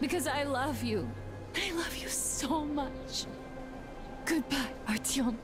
Because I love you. I love you so much. Goodbye, Artyom.